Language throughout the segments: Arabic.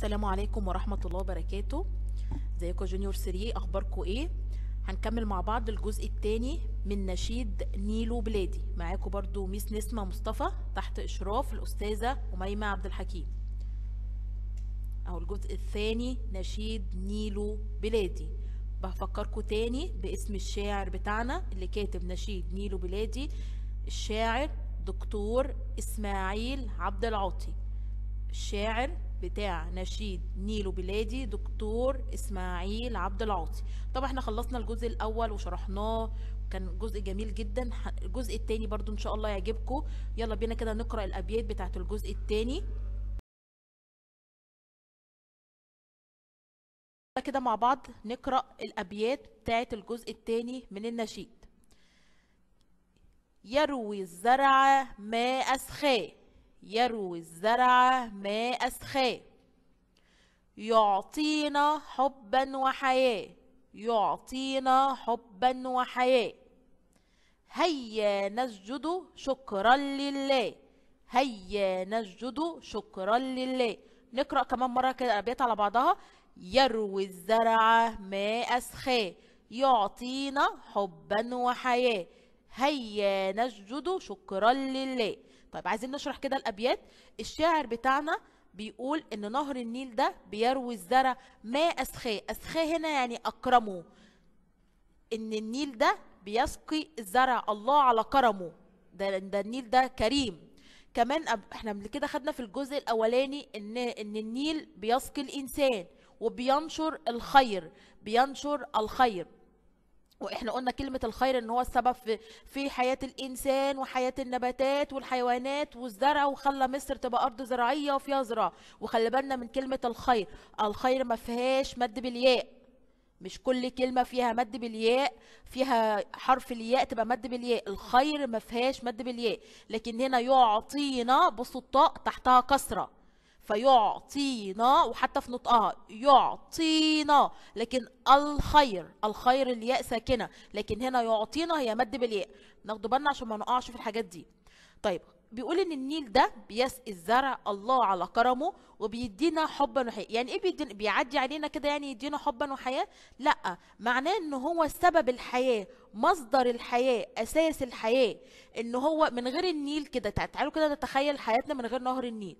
السلام عليكم ورحمة الله وبركاته. ازيكم junior 3 أخباركم إيه؟ هنكمل مع بعض الجزء الثاني من نشيد نيل بلادي. معاكم برضو miss نسمة مصطفى تحت إشراف الأستاذة أميمة عبد الحكيم. اهو الجزء الثاني نشيد نيل بلادي. بفكركم تاني باسم الشاعر بتاعنا اللي كاتب نشيد نيل بلادي الشاعر دكتور إسماعيل عبد العاطي. الشاعر بتاع نشيد نيلو بلادي دكتور إسماعيل عبد العاطي. طبعا إحنا خلصنا الجزء الأول وشرحناه كان جزء جميل جدا. الجزء التاني برضو إن شاء الله يعجبكم. يلا بينا كده نقرأ الأبيات بتاعت الجزء التاني. كده مع بعض نقرأ الأبيات بتاعت الجزء التاني من النشيد. يروي الزرع ما أسخاه. يروي الزرع ما أسخاه. يعطينا حبا وحياة. يعطينا حبا وحياة. هيا نسجد شكرا لله. هيا نسجد شكرا لله. نقرأ كمان مرة كده الأبيات على بعضها. يروي الزرع ما أسخاه. يعطينا حبا وحياة. هيا نسجد شكرا لله. طيب عايزين نشرح كده الأبيات. الشاعر بتاعنا بيقول إن نهر النيل ده بيروي الزرع ما أسخاه. أسخاه هنا يعني أكرمه. إن النيل ده بيسقي الزرع الله على كرمه. ده ده النيل ده كريم. كمان إحنا قبل كده خدنا في الجزء الأولاني إن إن النيل بيسقي الإنسان وبينشر الخير. بينشر الخير. وإحنا قلنا كلمة الخير ان هو السبب في في حياة الإنسان وحياة النباتات والحيوانات والزرع وخلى مصر تبقى أرض زراعية وفيها زراعة. وخلي بالنا من كلمة الخير. الخير ما فيهاش مد بالياء. مش كل كلمة فيها مد بالياء فيها حرف الياء تبقى مد بالياء. الخير ما فيهاش مد بالياء. لكن هنا يعطينا بصوا الطاء تحتها كسرة. فيعطينا وحتى في نطقها يعطينا لكن الخير الخير الياء ساكنة لكن هنا يعطينا هي مد بالياء. ناخدوا بالنا عشان ما نقعش في الحاجات دي. طيب بيقول إن النيل ده بيسقي الزرع الله على كرمه وبيدينا حبا وحياة. يعني إيه بيدينا بيعدي علينا كده يعني يدينا حبا وحياة؟ لأ معناه إن هو سبب الحياة مصدر الحياة أساس الحياة. إن هو من غير النيل كده تع- تعالوا كده نتخيل حياتنا من غير نهر النيل.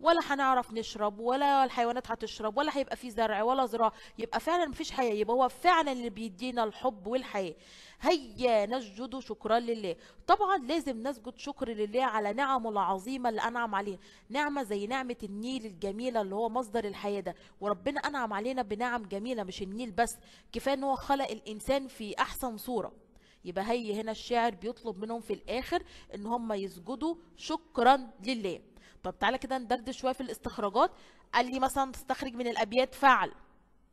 ولا هنعرف نشرب ولا الحيوانات هتشرب ولا هيبقى في زرع ولا زراعة. يبقى فعلا مفيش حياة يبقى هو فعلا اللي بيدينا الحب والحياة. هيا نسجد شكرا لله. طبعا لازم نسجد شكر لله على نعمه العظيمة اللي أنعم علينا. نعمة زي نعمة النيل الجميلة اللي هو مصدر الحياة ده. وربنا أنعم علينا بنعم جميلة مش النيل بس. كفاية إن هو خلق الإنسان في أحسن صورة. يبقى هي هنا الشاعر بيطلب منهم في الآخر إن هم يسجدوا شكرا لله. طب تعالى كده ندردش شوية في الاستخراجات. قال لي مثلا تستخرج من الأبيات فعل.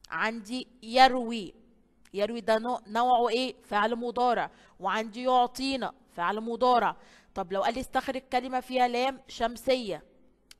عندي يروي. يروي ده نوع- نوعه إيه؟ فعل مضارع. وعندي يعطينا فعل مضارع. طب لو قال لي استخرج كلمة فيها لام شمسية.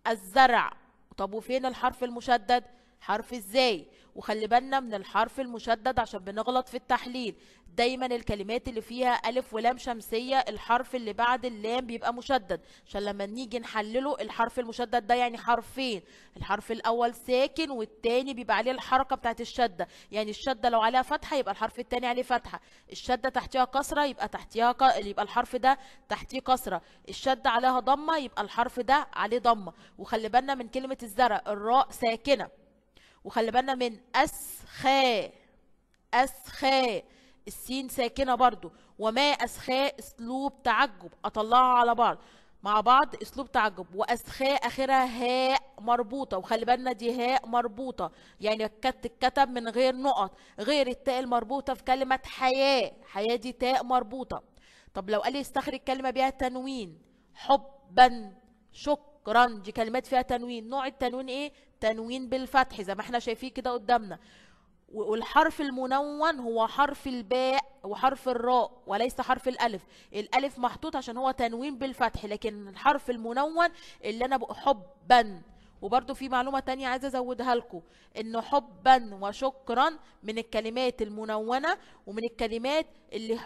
الزرع. طب وفين الحرف المشدد؟ حرف إزاي وخلي بالنا من الحرف المشدد عشان بنغلط في التحليل. دايما الكلمات اللي فيها ألف ولام شمسية الحرف اللي بعد اللام بيبقى مشدد. عشان لما نيجي نحلله الحرف المشدد ده يعني حرفين. الحرف الأول ساكن والتاني بيبقى عليه الحركة بتاعت الشدة. يعني الشدة لو عليها فتحة يبقى الحرف التاني عليه فتحة. الشدة تحتيها كسرة يبقى تحتيها ك... يبقى الحرف ده تحتيه كسرة. الشدة عليها ضمة يبقى الحرف ده عليه ضمة. وخلي بالنا من كلمة الزرع الراء ساكنة. وخلي بالنا من أسخاء أسخاء السين ساكنة برضو. وما أسخاء أسلوب تعجب. أطلعها على بعض. مع بعض أسلوب تعجب. وأسخاء آخرها هاء مربوطة. وخلي بالنا دي هاء مربوطة. يعني كت الكتب من غير نقط. غير التاء المربوطة في كلمة حياة. حياة دي تاء مربوطة. طب لو قال لي استخرج كلمة بيها تنوين. حبا. شكرا. دي كلمات فيها تنوين. نوع التنوين إيه؟ تنوين بالفتح زي ما إحنا شايفين كده قدامنا. والحرف المنون هو حرف الباء وحرف الراء وليس حرف الألف. الألف محطوط عشان هو تنوين بالفتح لكن الحرف المنون اللي أنا حبا. وبرضو في معلومة تانية عايزة أزودها لكم ان حبا وشكرا من الكلمات المنونة ومن الكلمات اللي.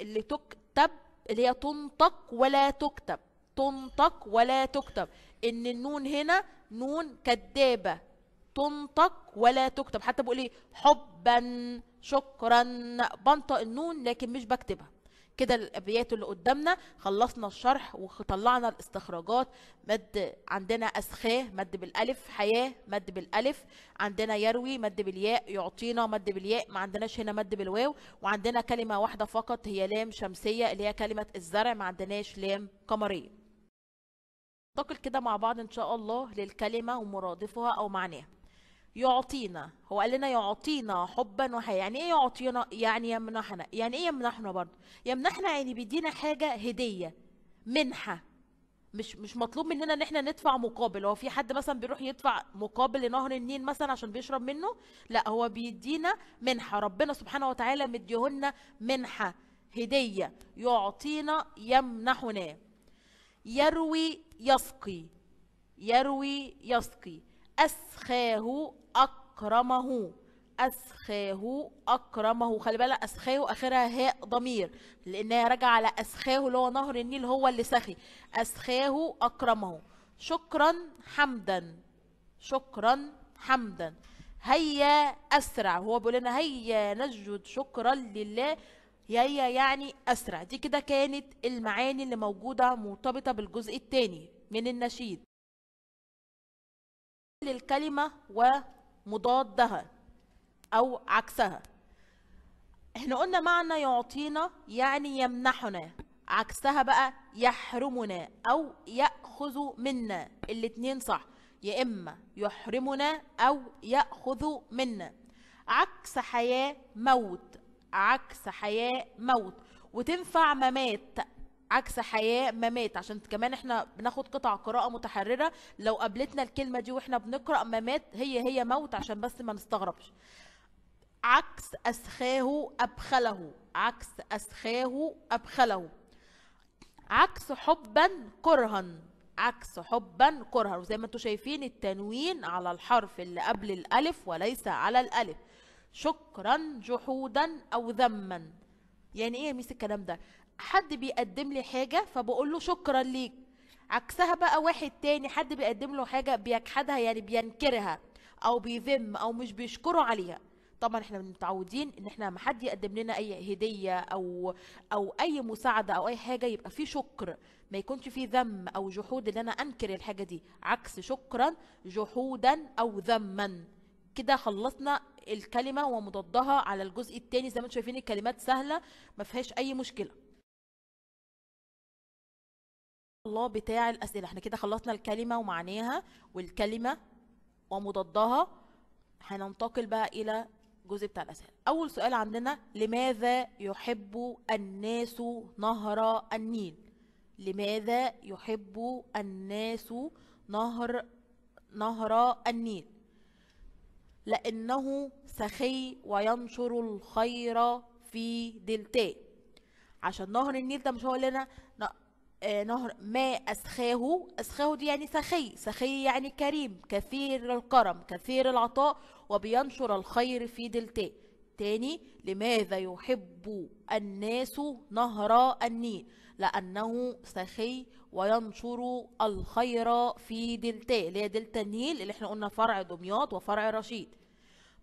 اللي تكتب اللي هي تنطق ولا تكتب. تنطق ولا تكتب. إن النون هنا نون كدابة. تنطق ولا تكتب. حتى بقول إيه؟ حبا شكرا. بنطق النون لكن مش بكتبها. كده الأبيات اللي قدامنا. خلصنا الشرح وطلعنا الاستخراجات. مد عندنا اسخاه مد بالألف. حياة مد بالألف. عندنا يروي مد بالياء. يعطينا مد بالياء. ما عندناش هنا مد بالواو. وعندنا كلمة واحدة فقط هي لام شمسية اللي هي كلمة الزرع. ما عندناش لام قمرية. ننتقل كده مع بعض إن شاء الله للكلمة ومرادفها أو معناها. يعطينا هو قال لنا يعطينا حبا وحياة. يعني إيه يعطينا؟ يعني يمنحنا. يعني إيه يمنحنا برضه؟ يمنحنا يعني بيدينا حاجة هدية منحة. مش مش مطلوب مننا إن إحنا ندفع مقابل. هو في حد مثلا بيروح يدفع مقابل لنهر النيل مثلا عشان بيشرب منه؟ لا هو بيدينا منحة. ربنا سبحانه وتعالى مديهن منحة هدية. يعطينا يمنحنا. يروي يسقي. يروي يسقي. أسخاه أكرمه. أسخاه أكرمه. خلي بالك أسخاه آخرها هاء ضمير لأنها راجعة على أسخاه اللي هو نهر النيل هو اللي سخي. أسخاه أكرمه. شكرا حمدا. شكرا حمدا. هيا أسرع. هو بيقول لنا هيا نسجد شكرا لله. هيا يعني أسرع. دي كده كانت المعاني اللي موجودة مرتبطة بالجزء الثاني من النشيد. للكلمة ومضادها أو عكسها. إحنا قلنا معنى يعطينا يعني يمنحنا. عكسها بقى يحرمنا أو يأخذ منا. الاتنين صح. يا إما يحرمنا أو يأخذ منا. عكس حياة موت. عكس حياة موت. وتنفع ممات عكس حياة ممات عشان كمان إحنا بناخد قطع قراءة متحررة. لو قابلتنا الكلمة دي وإحنا بنقرأ ممات هي هي موت عشان بس ما نستغربش. عكس أسخاه أبخله. عكس أسخاه أبخله. عكس حبا كرها. عكس حبا كرها. وزي ما أنتم شايفين التنوين على الحرف اللي قبل الألف وليس على الألف. شكرا جحودا أو ذما. يعني إيه يا ميس الكلام ده؟ حد بيقدم لي حاجة فبقول له شكرا ليك. عكسها بقى واحد تاني حد بيقدم له حاجة بيجحدها يعني بينكرها أو بيذم أو مش بيشكره عليها. طبعا إحنا متعودين إن إحنا ما حد يقدم لنا أي هدية أو أو أي مساعدة أو أي حاجة يبقى في شكر. ما يكونش في ذم أو جحود إن أنا أنكر الحاجة دي. عكس شكرا جحودا أو ذما. كده خلصنا الكلمة ومضادها على الجزء الثاني زي ما أنتم شايفين الكلمات سهلة ما فيهاش أي مشكلة. الله بتاع الأسئلة. إحنا كده خلصنا الكلمة ومعناها والكلمة ومضادها. هننتقل بقى إلى الجزء بتاع الأسئلة. أول سؤال عندنا لماذا يحب الناس نهر النيل؟ لماذا يحب الناس نهر نهر النيل؟ لأنه سخي وينشر الخير في دلتاه. عشان نهر النيل ده مش هو لنا نهر ما أسخاه. أسخاه دي يعني سخي. سخي يعني كريم كثير الكرم كثير العطاء وبينشر الخير في دلتاه. تاني لماذا يحب الناس نهر النيل؟ لأنه سخي وينشر الخير في دلتاه اللي هي دلتا النيل اللي إحنا قلنا فرع دمياط وفرع رشيد.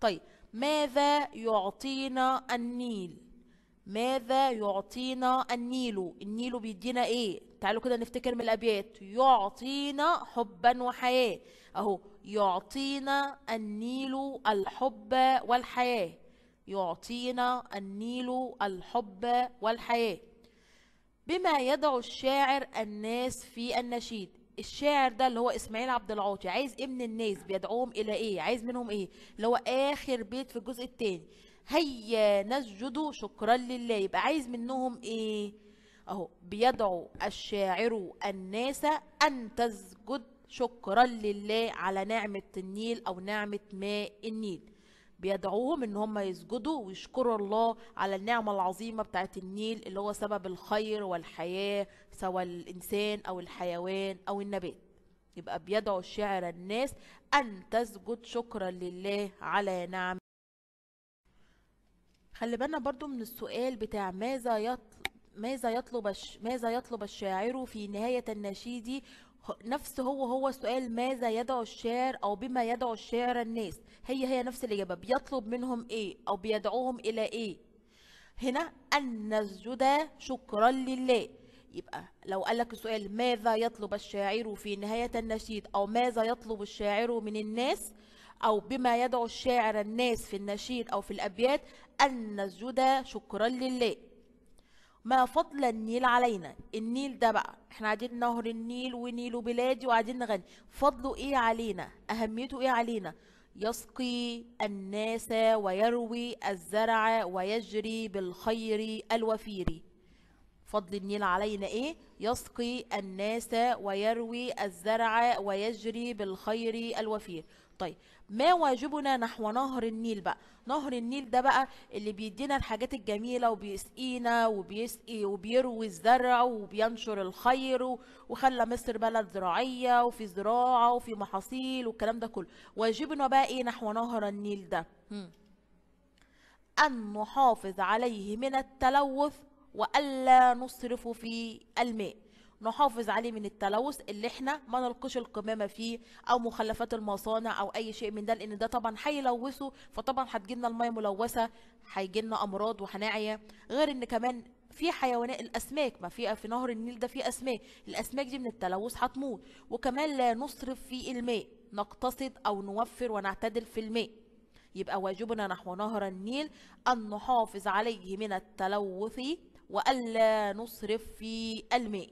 طيب ماذا يعطينا النيل؟ ماذا يعطينا النيل؟ النيل بيدينا إيه؟ تعالوا كده نفتكر من الأبيات. يعطينا حبا وحياة. أهو يعطينا النيل الحب والحياة. يعطينا النيل الحب والحياة. بما يدعو الشاعر الناس في النشيد. الشاعر ده اللي هو إسماعيل عبد العاطي عايز إيه من الناس بيدعوهم إلى إيه؟ عايز منهم إيه؟ اللي هو آخر بيت في الجزء الثاني هيا نسجد شكرا لله. يبقى عايز منهم إيه؟ أهو بيدعو الشاعر الناس أن تسجد شكرا لله على نعمة النيل أو نعمة ماء النيل. بيدعوهم إن هم يسجدوا ويشكروا الله على النعمة العظيمة بتاعت النيل اللي هو سبب الخير والحياة سواء الإنسان أو الحيوان أو النبات يبقى بيدعو الشاعر الناس أن تسجد شكرا لله على نعم خلي بالنا برضو من السؤال بتاع ماذا يطلب ماذا يطلب. ماذا يطلب الشاعر في نهاية النشيد نفس هو هو سؤال ماذا يدعو الشاعر أو بما يدعو الشاعر الناس. هي هي نفس الإجابة. بيطلب منهم إيه أو بيدعوهم إلى إيه؟ هنا أن نسجد شكرا لله. يبقى لو قال لك السؤال ماذا يطلب الشاعر في نهاية النشيد أو ماذا يطلب الشاعر من الناس أو بما يدعو الشاعر الناس في النشيد أو في الأبيات أن نسجد شكرا لله. ما فضل النيل علينا. النيل ده بقى إحنا قاعدين نهر النيل ونيل بلادي وقاعدين نغني. فضله إيه علينا؟ أهميته إيه علينا؟ يسقي الناس ويروي الزرع ويجري بالخير الوفير. فضل النيل علينا إيه؟ يسقي الناس ويروي الزرع ويجري بالخير الوفير. طيب ما واجبنا نحو نهر النيل بقى؟ نهر النيل ده بقى اللي بيدينا الحاجات الجميلة وبيسقينا وبيسقي وبيروي الزرع وبينشر الخير وخلى مصر بلد زراعية وفي زراعة وفي محاصيل والكلام ده كله. واجبنا بقى إيه نحو نهر النيل ده. أن نحافظ عليه من التلوث وألا نصرف في الماء. نحافظ عليه من التلوث اللي إحنا ما نلقش القمامة فيه أو مخلفات المصانع أو أي شيء من ده لأن ده طبعا هيلوثه فطبعا هتجيلنا المية ملوثة هيجيلنا أمراض وهنعيا غير إن كمان في حيوانات الأسماك ما في في نهر النيل ده في أسماك. الأسماك دي من التلوث هتموت. وكمان لا نصرف في الماء نقتصد أو نوفر ونعتدل في الماء. يبقى واجبنا نحو نهر النيل أن نحافظ عليه من التلوث وألا نصرف في الماء.